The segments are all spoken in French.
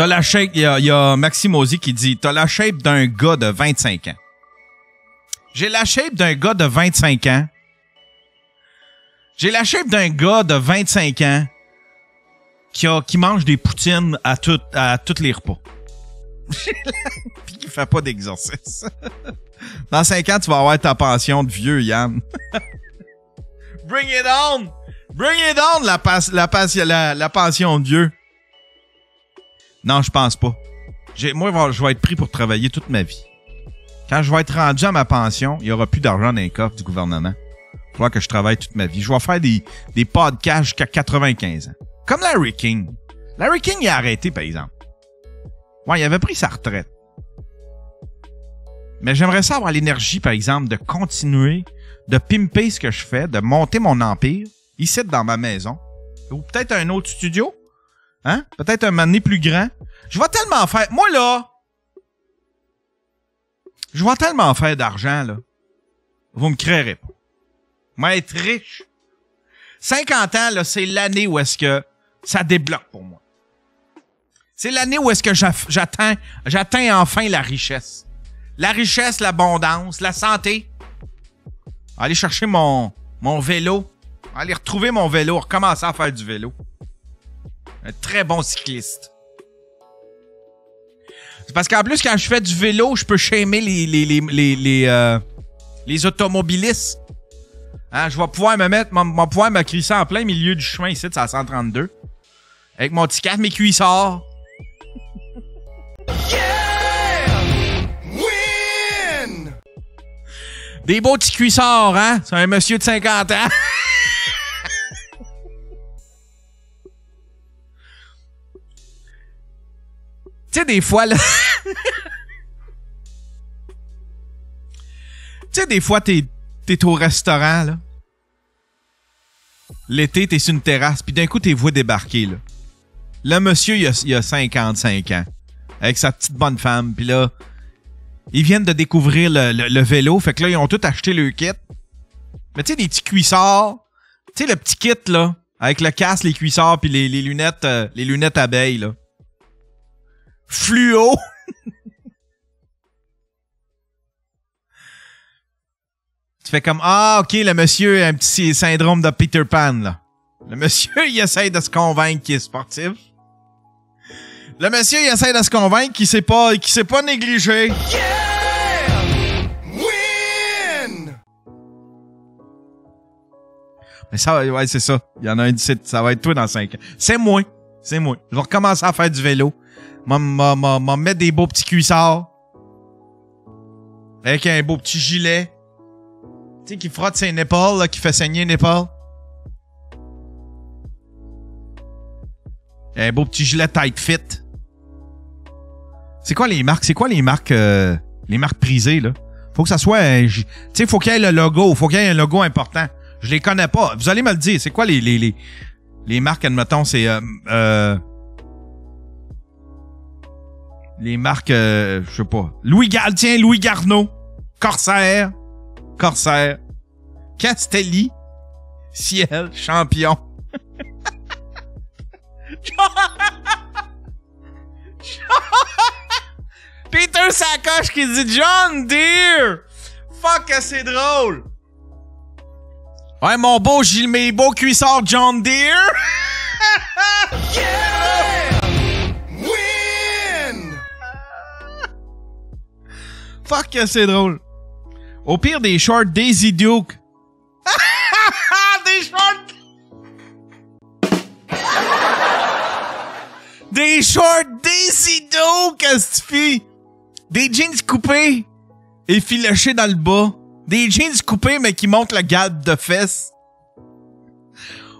T'as la shape, il y a, y a Maxime Ozzy qui dit T'as la shape d'un gars de 25 ans. J'ai la shape d'un gars de 25 ans. J'ai la shape d'un gars de 25 ans qui, a, qui mange des poutines à, tout, à tous les repas. Puis qui fait pas d'exercice. Dans 5 ans, tu vas avoir ta pension de vieux, Yann. Bring it on! Bring it on, la, pas- la, pas- la, la pension de vieux. Non, je pense pas. Moi, je vais- être pris pour travailler toute ma vie. Quand je vais être rendu à ma pension, il y aura plus d'argent dans les coffres du gouvernement. Il faudra que je travaille toute ma vie. Je vais faire des, des podcasts jusqu'à 95 ans. Comme Larry King. Larry King, il a arrêté, par exemple. Ouais, il avait pris sa retraite. Mais j'aimerais ça avoir l'énergie, par exemple, de continuer, de pimper ce que je fais, de monter mon empire, ici dans ma maison. Ou peut-être un autre studio. Hein? Peut-être un donné plus grand. Je vais tellement faire. Moi, là. Je vais tellement faire d'argent, là. Vous me créerez pas. Moi, être riche. 50 ans, là, c'est l'année où est-ce que ça débloque pour moi. C'est l'année où est-ce que j'atteins, j'atteins enfin la richesse. La richesse, l'abondance, la santé. Aller chercher mon, mon vélo. Aller retrouver mon vélo, recommencer à faire du vélo. Un très bon cycliste. C'est parce qu'en plus, quand je fais du vélo, je peux shamer les, les, les, les, les, euh, les automobilistes. Hein, je vais pouvoir me mettre, vais pouvoir me crisser en plein milieu du chemin ici, c'est à 132. Avec mon petit mes cuissards. Des beaux petits cuissards, hein? C'est un monsieur de 50 ans. tu sais, des fois, là. tu sais, des fois, t'es, t'es au restaurant, là. L'été, t'es sur une terrasse, puis d'un coup, t'es vois débarquer, là. Le monsieur, il a, il a 55 ans. Avec sa petite bonne femme, puis là, ils viennent de découvrir le, le- le vélo. Fait que là, ils ont tout acheté le kit. Mais tu sais, des petits cuissards. Tu sais, le petit kit, là. Avec le casque, les cuissards, puis les, les lunettes euh, les lunettes abeilles, là. Fluo. tu fais comme, ah, OK, le monsieur a un petit syndrome de Peter Pan, là. Le monsieur, il essaye de se convaincre qu'il est sportif. Le monsieur, il essaie de se convaincre qu'il s'est pas, qu'il s'est pas négligé. Mais ça, va- ouais, c'est ça. Il y en a un d'ici, ça va être toi dans 5 ans. C'est moi. C'est moi. Je vais recommencer à faire du vélo. M'a mettre des beaux petits cuissards. Avec un beau petit gilet. Tu sais, qui frotte ses épaules, là, qui fait saigner une épaule. Un beau petit gilet tight fit. C'est quoi les marques? C'est quoi les marques euh, les marques prisées, là? Faut que ça soit un. Tu sais, faut qu'il y ait le logo. Faut qu'il y ait un logo important. Je les connais pas. Vous allez me le dire. C'est quoi les, les, les, les marques, admettons, c'est. Euh, euh, les marques, euh, je sais pas. Louis Gar tiens, Louis Garneau. Corsair. Corsair. Castelli. Ciel. Champion. Peter Sacoche qui dit John Deere. Fuck, c'est drôle. Ouais, mon beau Gilles, mes beaux cuissards John Deere. Fuck, que c'est drôle. Au pire des shorts Daisy Duke. des shorts. Des shorts Daisy Duke, Astifi. Des jeans coupés et filochés dans le bas. Des jeans coupés mais qui montrent le garde de fesses.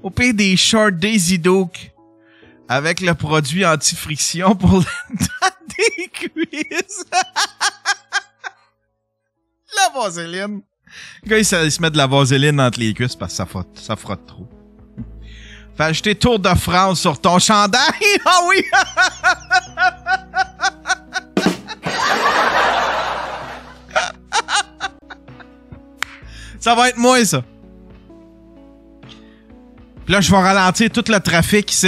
Au pire des shorts Daisy Duke avec le produit anti-friction pour le des cuisses. la vaseline. Le gars, il se, met de la vaseline entre les cuisses parce que ça frotte, ça frotte trop. Fais ajouter Tour de France sur ton chandail. Ah oui! Ça va être moi, ça. Là, je vais ralentir tout le trafic ici.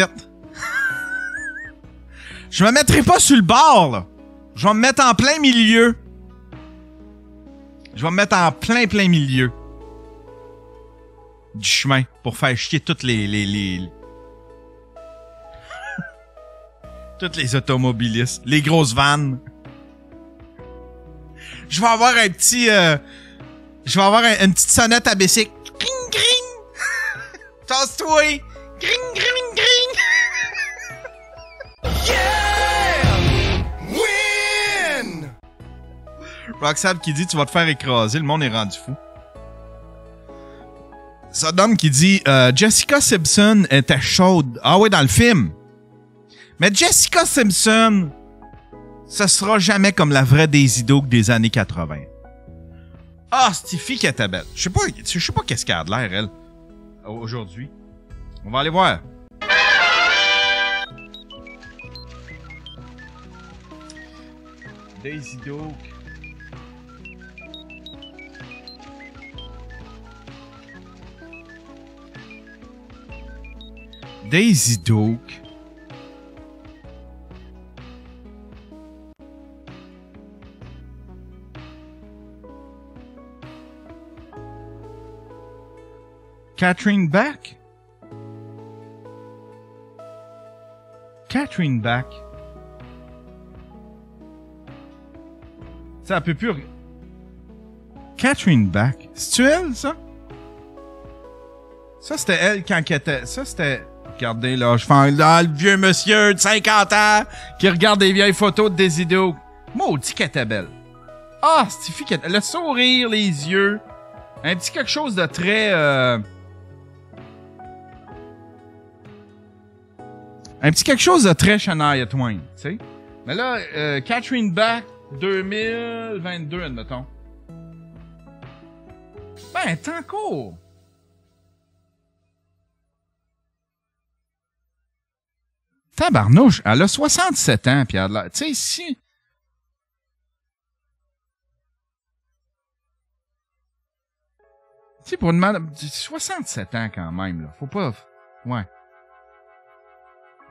Je me mettrai pas sur le bord, là. Je vais me mettre en plein milieu. Je vais me mettre en plein, plein milieu. Du chemin pour faire chier toutes les. les, les... toutes les automobilistes. Les grosses vannes. Je vais avoir un petit. euh, Je vais avoir un- une petite sonnette à bicycle. Gring, gring. Tasse-toi. Gring, gring, gring. Win! Roxanne qui dit tu vas te faire écraser, le monde est rendu fou. Sodom qui dit euh, Jessica Simpson était chaude. Ah ouais, dans le film. Mais Jessica Simpson, ce sera jamais comme la vraie Daisy Duke des années 80. Ah, cette fille qui était belle. Je sais pas, je sais pas qu'est-ce qu'elle a de l'air, elle, aujourd'hui. On va aller voir. Daisy Duke. Daisy Duke. Catherine Back? Catherine Back. Ça peut plus. Catherine Back. C'est-tu elle, ça? Ça, c'était elle quand elle était. Ça, c'était. Regardez, là, je fais là, le vieux monsieur de 50 ans qui regarde des vieilles photos de Desido. Maudit qu'elle était belle. Ah, était. Le sourire, les yeux. Un petit quelque chose de très. euh, Un petit quelque chose de très Shania Twain, tu sais. Mais là, euh, Catherine Back 2022, admettons. Ben, tant court. Tabarnouche, elle a 67 ans, puis elle Tu sais, si... Tu sais, pour une madame... 67 ans quand même, là. Faut pas... Ouais.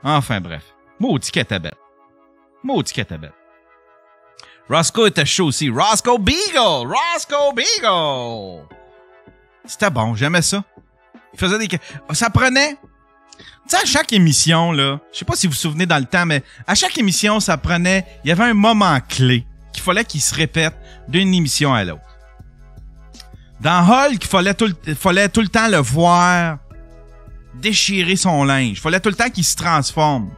Enfin, bref. Maudit qu'elle était belle. Maudit qu'elle était belle. Roscoe était chaud aussi. Roscoe Beagle! Roscoe Beagle! C'était bon, j'aimais ça. Il faisait des... Ça prenait... Tu sais, à chaque émission, là, je sais pas si vous vous souvenez dans le temps, mais à chaque émission, ça prenait... Il y avait un moment clé qu'il fallait qu'il se répète d'une émission à l'autre. Dans Hulk, il fallait tout le temps le voir déchirer son linge. Fallait tout le temps qu'il se transforme.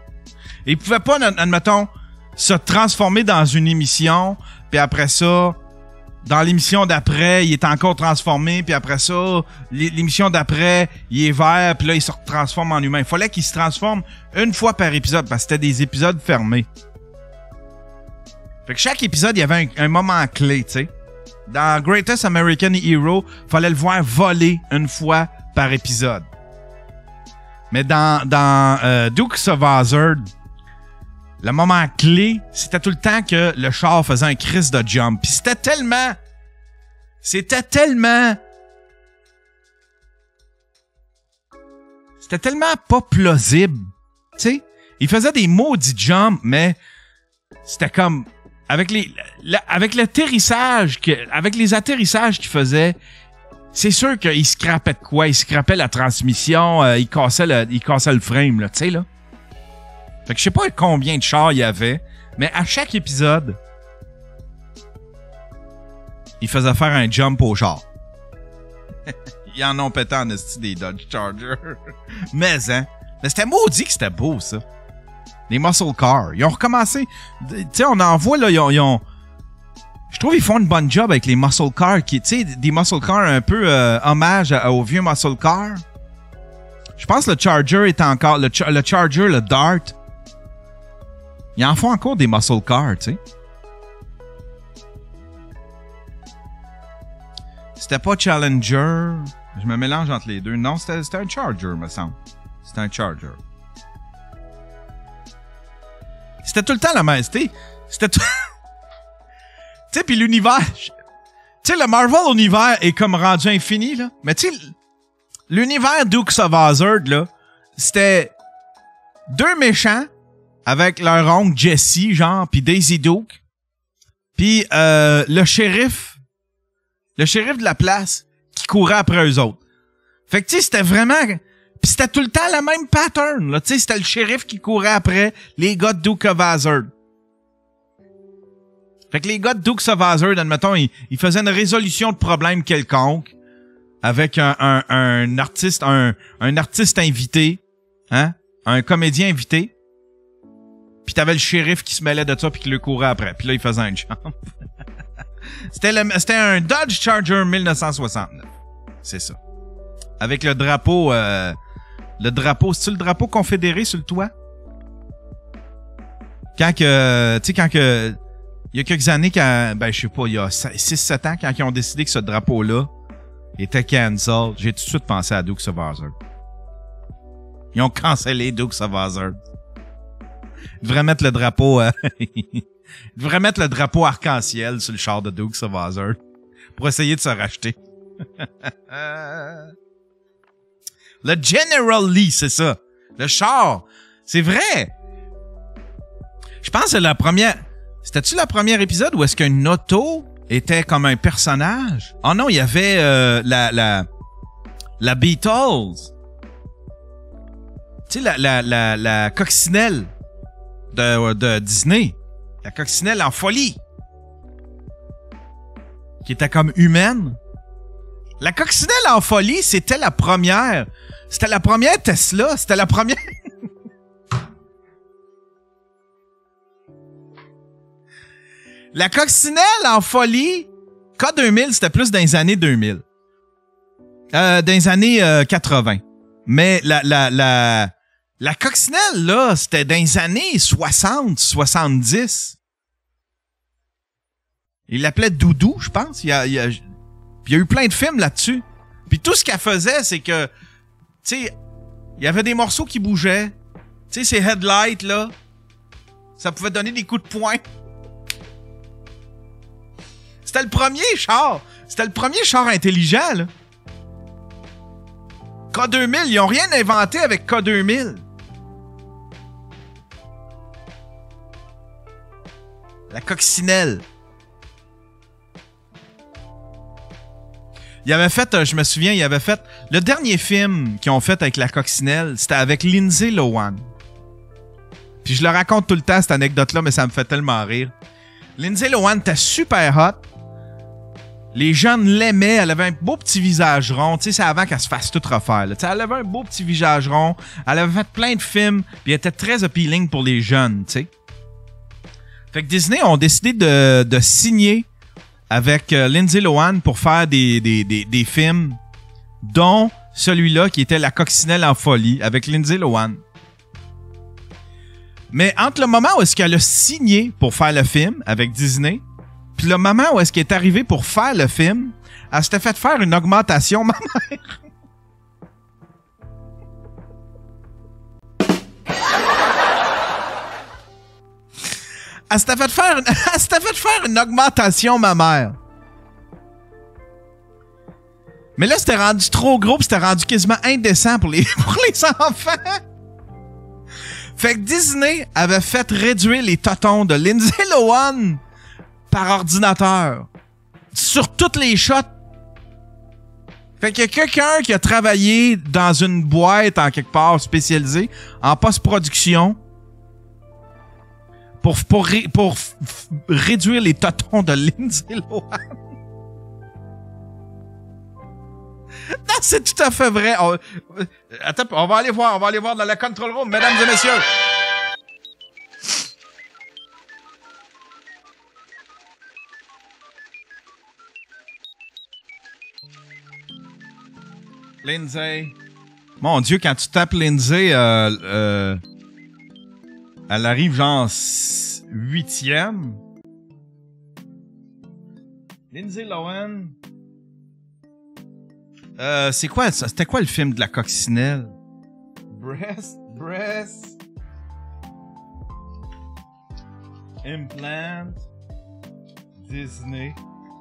Et il pouvait pas, ad- admettons, se transformer dans une émission, puis après ça, dans l'émission d'après, il est encore transformé, puis après ça, l'é- l'émission d'après, il est vert, puis là, il se transforme en humain. Il fallait qu'il se transforme une fois par épisode, parce que c'était des épisodes fermés. Fait que chaque épisode, il y avait un, un moment clé, tu sais. Dans Greatest American Hero, fallait le voir voler une fois par épisode. Mais dans, dans euh, Dukes of Hazzard, le moment clé, c'était tout le temps que le char faisait un crise de jump. Puis c'était tellement... C'était tellement... C'était tellement pas plausible. Tu sais, il faisait des maudits jumps, mais c'était comme... Avec les, avec l'atterrissage, que, avec les atterrissages qu'il faisait, c'est sûr qu'il scrapait de quoi? Il scrapait la transmission, euh, il, cassait le, il cassait le frame, là, tu sais, là. Fait que je sais pas combien de chars il y avait, mais à chaque épisode, il faisait faire un jump au char. Ils en ont pété en esti des Dodge Charger. mais, hein. Mais c'était maudit que c'était beau, ça. Les muscle cars. Ils ont recommencé. Tu sais, on en voit, là, ils ont, ils ont- je trouve qu'ils font une bonne job avec les muscle cars, qui, tu sais, des muscle cars un peu euh, hommage aux vieux muscle cars. Je pense que le Charger est encore, le, Cha- le Charger, le Dart. Ils en font encore des muscle cars, tu sais. C'était pas Challenger. Je me mélange entre les deux. Non, c'était un Charger, me semble. C'était un Charger. C'était tout le temps la même. C'était tout... Sais, puis l'univers. Tu sais, le Marvel univers est comme rendu infini, là. Mais tu sais, l'univers Dukes of Hazzard, là, c'était deux méchants avec leur oncle Jesse, genre, puis Daisy Duke. Puis euh, le shérif, le shérif de la place qui courait après eux autres. Fait que tu sais, c'était vraiment... Puis c'était tout le temps le même pattern, là. Tu sais, c'était le shérif qui courait après les gars de Duke of Hazzard. Fait que les gars de Duke Hazzard, admettons, ils, ils faisaient une résolution de problème quelconque avec un, un, un artiste, un, un artiste invité, hein, un comédien invité. Puis t'avais le shérif qui se mêlait de ça puis qui le courait après. Puis là, il faisait une chambre. c'était, c'était un Dodge Charger 1969. C'est ça. Avec le drapeau, euh, le drapeau, c'est le drapeau confédéré sur le toit? Quand que, tu sais, quand que, il y a quelques années, quand, ben, je sais pas, il y a 6-7 ans, quand ils ont décidé que ce drapeau-là était cancel, j'ai tout de suite pensé à Dukes of Hazzard. Ils ont cancellé Dukes of Hazzard. Ils devraient mettre le drapeau, euh, ils devraient mettre le drapeau arc-en-ciel sur le char de Dukes of Hazzard pour essayer de se racheter. le General Lee, c'est ça. Le char. C'est vrai. Je pense que la première. C'était-tu la première épisode où est-ce qu'un auto était comme un personnage? Oh non, il y avait euh, la, la, la Beatles. Tu sais, la, la, la, la coccinelle de, de Disney. La coccinelle en folie. Qui était comme humaine. La coccinelle en folie, c'était la première. C'était la première Tesla. C'était la première. La coccinelle en folie, K2000, c'était plus dans les années 2000. Euh, dans les années 80. Euh, Mais la, la, la, la coccinelle, là, c'était dans les années 60, 70. Il l'appelait Doudou, je pense. Il y a, il y a, il y a eu plein de films là-dessus. Puis tout ce qu'elle faisait, c'est que, tu sais, il y avait des morceaux qui bougeaient. Tu sais, ces headlights, là, ça pouvait donner des coups de poing. C'était le premier char. C'était le premier char intelligent, là. K2000, ils ont rien inventé avec K2000. La coccinelle. Il avait fait, euh, je me souviens, il avait fait. Le dernier film qu'ils ont fait avec la coccinelle, c'était avec Lindsay Lohan. Puis je le raconte tout le temps, cette anecdote-là, mais ça me fait tellement rire. Lindsay Lohan était super hot. Les jeunes l'aimaient, elle avait un beau petit visage rond, tu sais, c'est avant qu'elle se fasse tout refaire. Là. Elle avait un beau petit visage rond, elle avait fait plein de films, puis elle était très appealing pour les jeunes, tu sais. Fait que Disney ont décidé de, signer avec euh, Lindsay Lohan pour faire des, des, des, des films, dont celui-là qui était La coccinelle en folie avec Lindsay Lohan. Mais entre le moment où est-ce qu'elle a signé pour faire le film avec Disney, puis le moment où est-ce qu'elle est arrivée pour faire le film, elle s'était fait faire une augmentation, ma mère. Elle s'était fait faire une, elle fait faire une augmentation, ma mère. Mais là, c'était rendu trop gros, c'était rendu quasiment indécent pour les, pour les enfants. Fait que Disney avait fait réduire les totons de Lindsay Lohan par ordinateur. Sur toutes les shots. Fait a quelqu'un qui a travaillé dans une boîte en quelque part spécialisée en post-production pour, pour, pour réduire les totons de Lindsay Lohan. Non, c'est tout à fait vrai. On, attends, on va aller voir, on va aller voir dans la control room, mesdames et messieurs. Lindsay. Mon Dieu, quand tu tapes Lindsay, euh, euh, elle arrive genre huitième. Lindsay Lohan. Euh, c'est quoi? C'était quoi le film de la coccinelle? Breast, breast. Implant. Disney.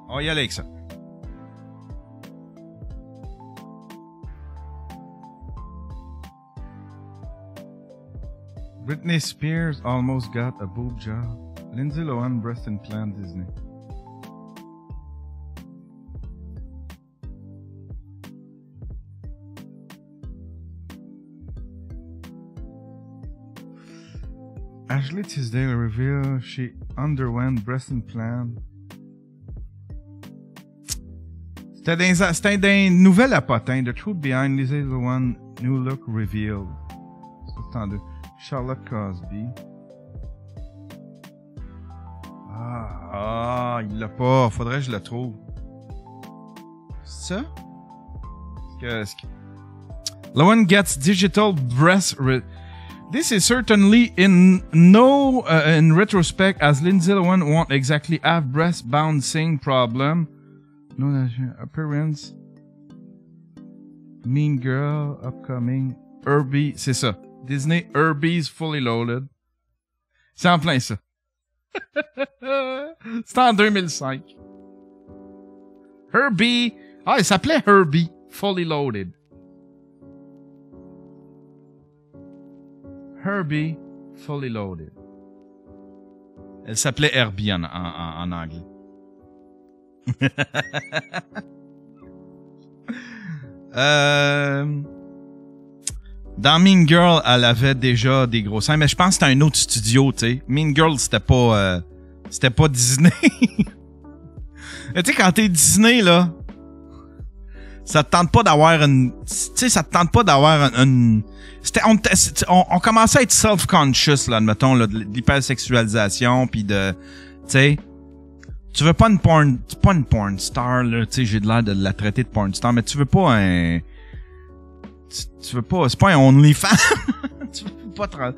On va y ça. Britney Spears almost got a boob job. Lindsay Lohan breast implant Disney. Ashley Tisdale revealed she underwent breast implant. C'était dans, c'était dans nouvelle à potin. The truth behind Lindsay Lohan new look revealed. C'est. Charlotte Cosby. Ah, ah, il l'a pas. Faudrait que je le trouve. Ça? Qu'est-ce que... Lohan gets digital breast... Re- This is certainly in no uh, in retrospect as Lindsay Lohan won't exactly have breast bouncing problem. No appearance. Mean Girl upcoming. Herbie, c'est ça. Disney Herbie's Fully Loaded. C'est en plein ça. C'était en 2005. Herbie. Ah, il s'appelait Herbie Fully Loaded. Herbie Fully Loaded. Elle s'appelait Herbie en, en, en, en anglais. euh, dans Mean Girl, elle avait déjà des gros seins, mais je pense que c'était un autre studio, tu sais. Mean Girl, c'était pas, euh, c'était pas Disney. tu sais, quand t'es Disney, là, ça te tente pas d'avoir une, tu sais, ça te tente pas d'avoir une, c'était, on, on, on, commençait à être self-conscious, là, admettons, là, de l'hypersexualisation, puis de, tu sais, tu veux pas une porn, pas une porn star, là, tu sais, j'ai l'air de la traiter de porn star, mais tu veux pas un, tu, veux pas, c'est pas un OnlyFans. tu veux pas tra-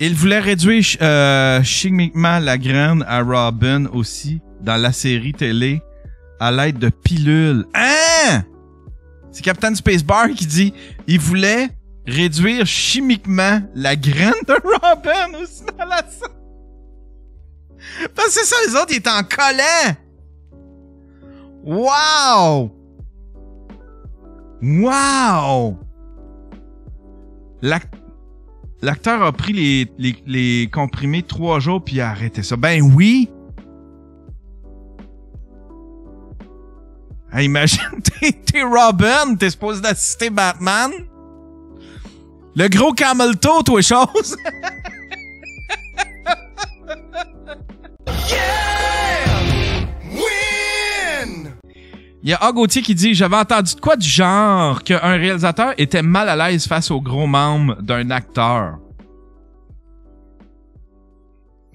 Il voulait réduire euh, chimiquement la graine à Robin aussi dans la série télé à l'aide de pilules. Hein? C'est Captain Spacebar qui dit il voulait réduire chimiquement la graine de Robin aussi dans la série. Parce que ça, les autres, ils étaient en collant. Wow! Wow! L'ac- L'acteur a pris les, comprimés trois jours puis a arrêté ça. Ben oui! Hey, imagine, t'es, t'es Robin, t'es supposé d'assister Batman. Le gros camel toe, toi, chose. Il y a A. Qui dit J'avais entendu de quoi du genre qu'un réalisateur était mal à l'aise face aux gros membres d'un acteur.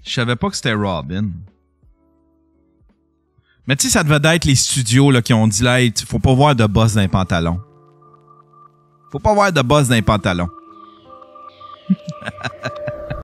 Je savais pas que c'était Robin. Mais tu sais, ça devait être les studios là, qui ont dit là, faut pas voir de boss dans les pantalons. Faut pas voir de boss dans les pantalons.